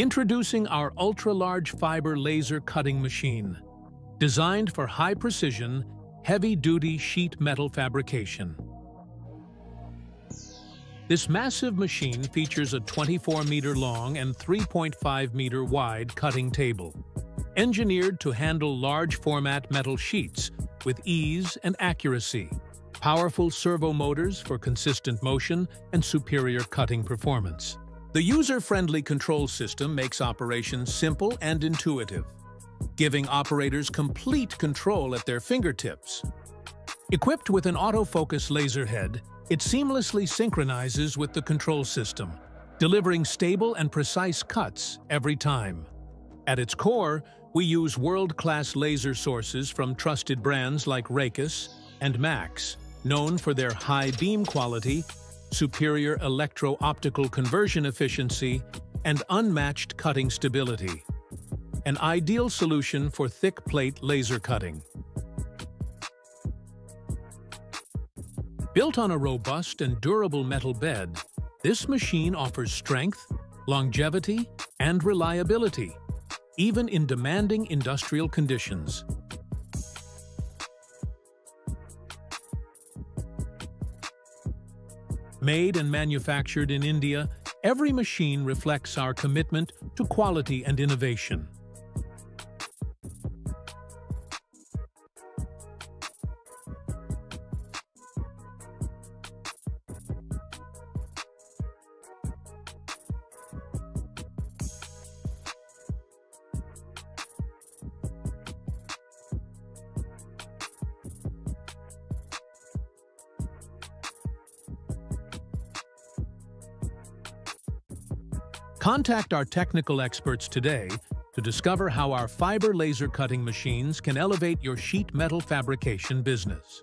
Introducing our ultra-large fiber laser cutting machine, designed for high-precision, heavy-duty sheet metal fabrication. This massive machine features a 24-meter long and 3.5-meter wide cutting table, engineered to handle large-format metal sheets with ease and accuracy, powerful servo motors for consistent motion and superior cutting performance. The user-friendly control system makes operation simple and intuitive, giving operators complete control at their fingertips. Equipped with an autofocus laser head, it seamlessly synchronizes with the control system, delivering stable and precise cuts every time. At its core, we use world-class laser sources from trusted brands like Raycus and Max, known for their high beam quality superior electro-optical conversion efficiency, and unmatched cutting stability. An ideal solution for thick plate laser cutting. Built on a robust and durable metal bed, this machine offers strength, longevity, and reliability, even in demanding industrial conditions. Made and manufactured in India, every machine reflects our commitment to quality and innovation. Contact our technical experts today to discover how our fiber laser cutting machines can elevate your sheet metal fabrication business.